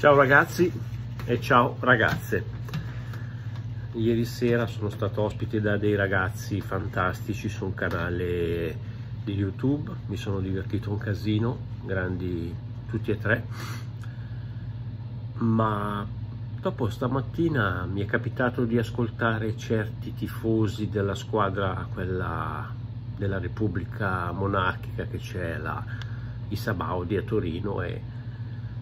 Ciao ragazzi e ciao ragazze. Ieri sera sono stato ospite da dei ragazzi fantastici su un canale di YouTube, mi sono divertito un casino, grandi tutti e tre, ma dopo stamattina mi è capitato di ascoltare certi tifosi della squadra, quella della Repubblica Monarchica che c'è là, i Sabaudi a Torino e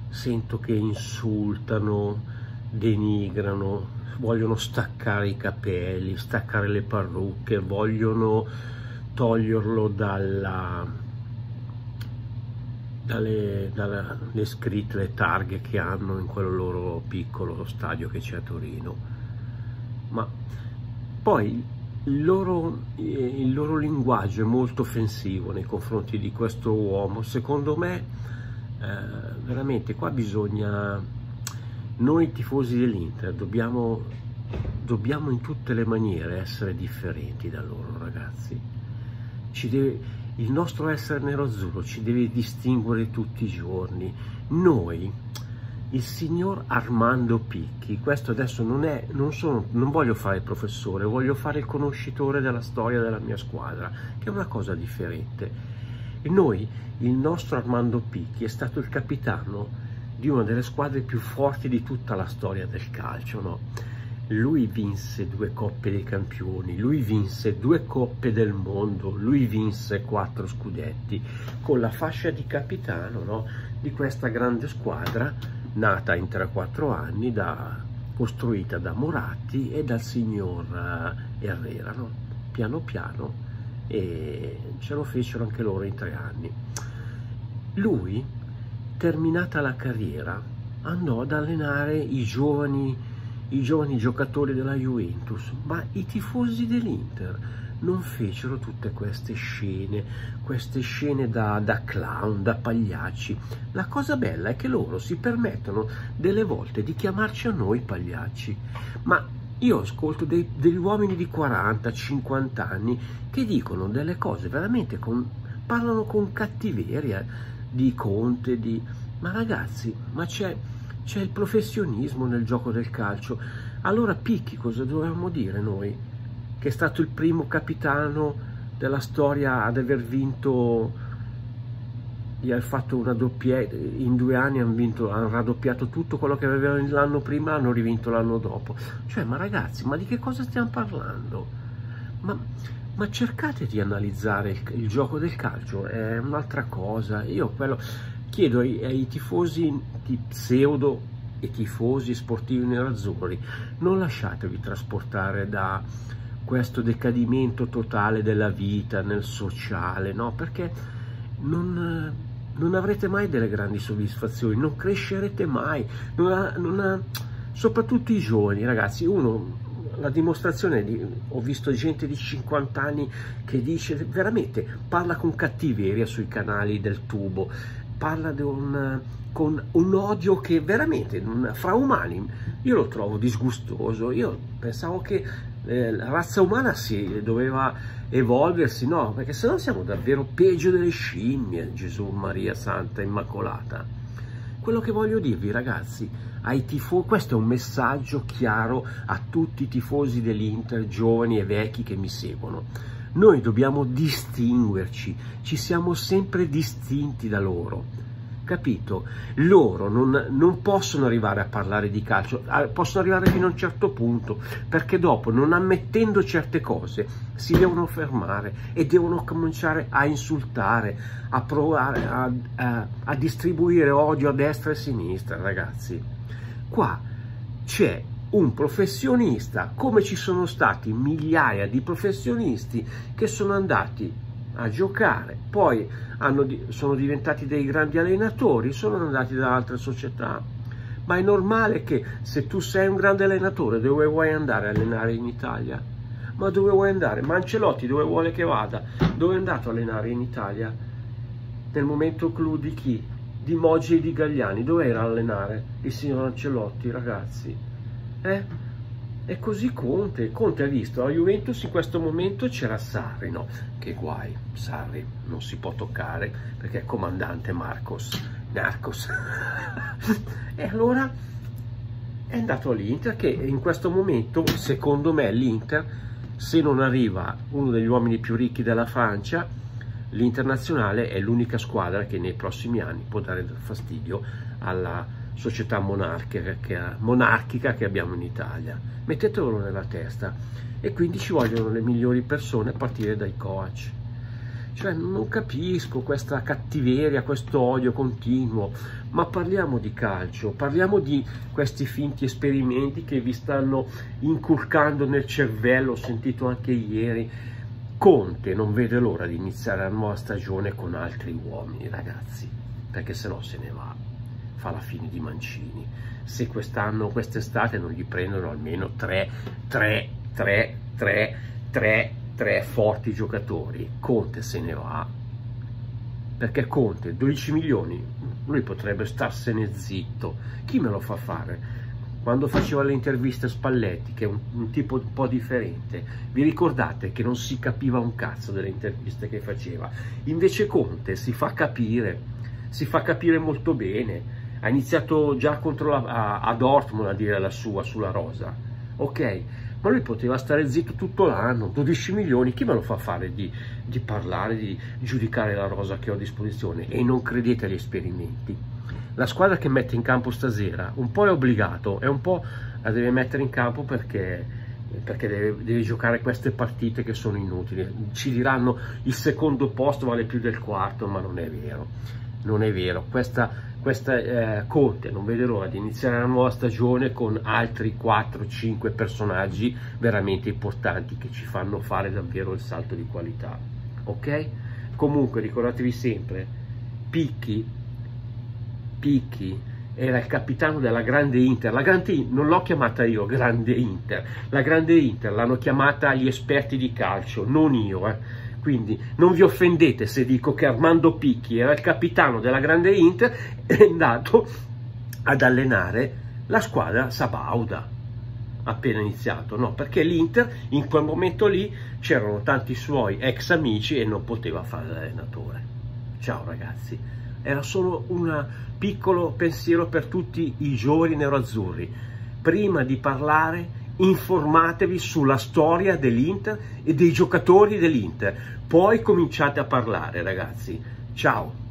sento che insultano, denigrano, vogliono staccare i capelli, staccare le parrucche, vogliono toglierlo dalla, dalle, dalle scritte, le targhe che hanno in quel loro piccolo stadio che c'è a Torino. Ma poi il loro, il loro linguaggio è molto offensivo nei confronti di questo uomo, secondo me eh, veramente qua bisogna, noi tifosi dell'Inter dobbiamo, dobbiamo in tutte le maniere essere differenti da loro ragazzi. Deve, il nostro essere nero-azzurro ci deve distinguere tutti i giorni. Noi, il signor Armando Picchi, questo adesso non è, non, sono, non voglio fare il professore, voglio fare il conoscitore della storia della mia squadra, che è una cosa differente e noi, il nostro Armando Picchi è stato il capitano di una delle squadre più forti di tutta la storia del calcio, no? Lui vinse due coppe dei campioni, lui vinse due coppe del mondo, lui vinse quattro scudetti con la fascia di capitano no? di questa grande squadra nata in 3-4 anni, da, costruita da Moratti e dal signor eh, Herrera. No? Piano piano e ce lo fecero anche loro in tre anni. Lui, terminata la carriera, andò ad allenare i giovani, i giovani giocatori della Juventus, ma i tifosi dell'Inter non fecero tutte queste scene, queste scene da, da, clown, da pagliacci. La cosa bella è che loro si permettono delle volte di chiamarci a noi pagliacci, ma io ascolto dei, degli uomini di 40, 50 anni che dicono delle cose veramente con, parlano con cattiveria di Conte, di... ma ragazzi, ma c'è, c'è il professionismo nel gioco del calcio. Allora Picchi cosa dovevamo dire noi? Che è stato il primo capitano della storia ad aver vinto gli ha fatto una doppietta, in due anni hanno, vinto, hanno raddoppiato tutto quello che avevano l'anno prima, hanno rivinto l'anno dopo. Cioè, ma ragazzi, ma di che cosa stiamo parlando? Ma, ma cercate di analizzare il, il, gioco del calcio, è un'altra cosa. Io quello chiedo ai, ai tifosi di pseudo e tifosi sportivi nerazzurri, non lasciatevi trasportare da questo decadimento totale della vita nel sociale, no? Perché non non avrete mai delle grandi soddisfazioni, non crescerete mai, non ha, non ha, soprattutto i giovani ragazzi, uno la dimostrazione di, ho visto gente di 50 anni che dice veramente parla con cattiveria sui canali del tubo parla un, con un odio che veramente fra umani io lo trovo disgustoso. Io pensavo che eh, la razza umana si doveva evolversi, no, perché sennò siamo davvero peggio delle scimmie, Gesù, Maria Santa, Immacolata. Quello che voglio dirvi, ragazzi, ai tifosi, questo è un messaggio chiaro a tutti i tifosi dell'Inter, giovani e vecchi che mi seguono. Noi dobbiamo distinguerci, ci siamo sempre distinti da loro capito? Loro non, non, possono arrivare a parlare di calcio, possono arrivare fino a un certo punto, perché dopo, non ammettendo certe cose, si devono fermare e devono cominciare a insultare, a provare a, a, a distribuire odio a destra e a sinistra, ragazzi. Qua c'è un professionista, come ci sono stati migliaia di professionisti che sono andati a giocare, poi hanno, sono diventati dei grandi allenatori, sono andati da altre società. Ma è normale che se tu sei un grande allenatore, dove vuoi andare a allenare in Italia? Ma dove vuoi andare? Ma dove vuole che vada? Dove è andato a allenare in Italia? Nel momento clou di chi? Di Moggi e di Gagliani. Dove era a allenare il signor Ancelotti, ragazzi? Eh? E così Conte, Conte ha visto, a Juventus in questo momento c'era Sarri, no? Che guai, Sarri non si può toccare perché è comandante Marcos Narcos. e allora è andato all'Inter che in questo momento, secondo me, l'Inter, se non arriva uno degli uomini più ricchi della Francia, l'Internazionale è l'unica squadra che nei prossimi anni può dare fastidio alla società monarchica che, monarchica che abbiamo in Italia. Mettetelo nella testa e quindi ci vogliono le migliori persone a partire dai coach. Cioè non capisco questa cattiveria, questo odio continuo, ma parliamo di calcio, parliamo di questi finti esperimenti che vi stanno incurcando nel cervello, ho sentito anche ieri. Conte non vede l'ora di iniziare la nuova stagione con altri uomini, ragazzi, perché se no se ne va, fa la fine di Mancini. Se quest'anno, quest'estate non gli prendono almeno 3, 3, 3, 3, 3 tre forti giocatori, Conte se ne va, perché Conte 12 milioni, lui potrebbe starsene zitto, chi me lo fa fare? Quando faceva le interviste a Spalletti, che è un, un tipo un po' differente, vi ricordate che non si capiva un cazzo delle interviste che faceva? Invece Conte si fa capire, si fa capire molto bene, ha iniziato già contro la, a, a Dortmund a dire la sua sulla rosa, ok? ma lui poteva stare zitto tutto l'anno, 12 milioni, chi me lo fa fare di, di parlare, di giudicare la rosa che ho a disposizione? E non credete agli esperimenti. La squadra che mette in campo stasera un po' è obbligato e un po' la deve mettere in campo perché, perché deve, deve, giocare queste partite che sono inutili. Ci diranno il secondo posto vale più del quarto, ma non è vero. Non è vero. Questa questa eh, Conte non vede l'ora di iniziare la nuova stagione con altri 4-5 personaggi veramente importanti che ci fanno fare davvero il salto di qualità ok? comunque ricordatevi sempre Picchi Picchi era il capitano della grande Inter. La grande non l'ho chiamata io grande Inter. La grande Inter l'hanno chiamata gli esperti di calcio non io eh quindi non vi offendete se dico che Armando Picchi era il capitano della grande Inter è andato ad allenare la squadra Sabauda appena iniziato, no? Perché l'Inter in quel momento lì c'erano tanti suoi ex amici e non poteva fare l'allenatore. Ciao ragazzi, era solo un piccolo pensiero per tutti i giovani neroazzurri. Prima di parlare informatevi sulla storia dell'Inter e dei giocatori dell'Inter, poi cominciate a parlare ragazzi. Ciao!